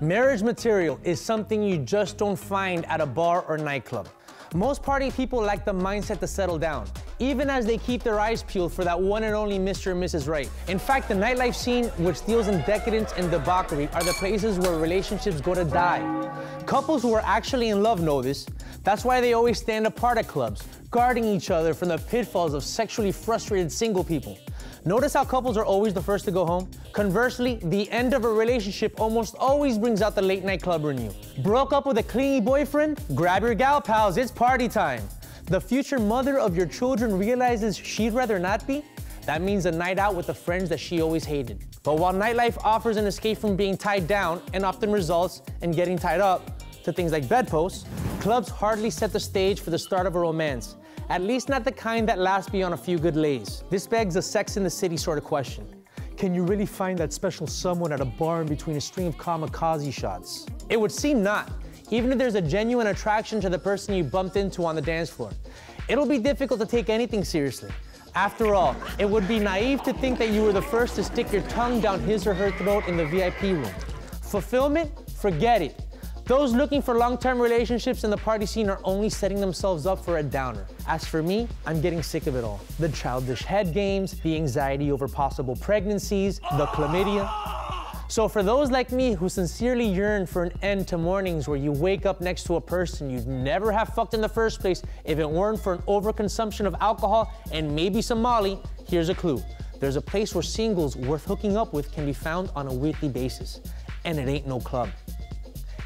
Marriage material is something you just don't find at a bar or nightclub. Most party people lack the mindset to settle down, even as they keep their eyes peeled for that one and only Mr. and Mrs. Right. In fact, the nightlife scene, which deals in decadence and debauchery, are the places where relationships go to die. Couples who are actually in love know this. That's why they always stand apart at clubs, guarding each other from the pitfalls of sexually frustrated single people. Notice how couples are always the first to go home? Conversely, the end of a relationship almost always brings out the late night clubber in you. Broke up with a clingy boyfriend? Grab your gal pals, it's party time. The future mother of your children realizes she'd rather not be? That means a night out with the friends that she always hated. But while nightlife offers an escape from being tied down and often results in getting tied up to things like bedposts, clubs hardly set the stage for the start of a romance. At least not the kind that lasts beyond a few good lays. This begs a sex in the city sort of question. Can you really find that special someone at a bar in between a string of kamikaze shots? It would seem not, even if there's a genuine attraction to the person you bumped into on the dance floor. It'll be difficult to take anything seriously. After all, it would be naive to think that you were the first to stick your tongue down his or her throat in the VIP room. Fulfillment? Forget it. Those looking for long-term relationships in the party scene are only setting themselves up for a downer. As for me, I'm getting sick of it all. The childish head games, the anxiety over possible pregnancies, the chlamydia. So for those like me who sincerely yearn for an end to mornings where you wake up next to a person you'd never have fucked in the first place if it weren't for an overconsumption of alcohol and maybe some molly, here's a clue. There's a place where singles worth hooking up with can be found on a weekly basis. And it ain't no club.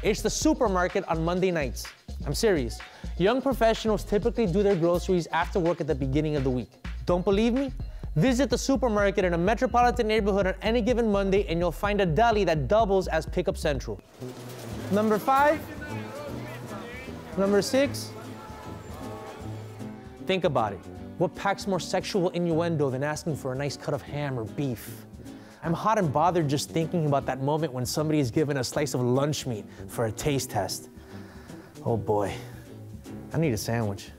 It's the supermarket on Monday nights. I'm serious. Young professionals typically do their groceries after work at the beginning of the week. Don't believe me? Visit the supermarket in a metropolitan neighborhood on any given Monday and you'll find a deli that doubles as pickup central. Number five. Number six. Think about it. What packs more sexual innuendo than asking for a nice cut of ham or beef? I'm hot and bothered just thinking about that moment when somebody is given a slice of lunch meat for a taste test. Oh boy, I need a sandwich.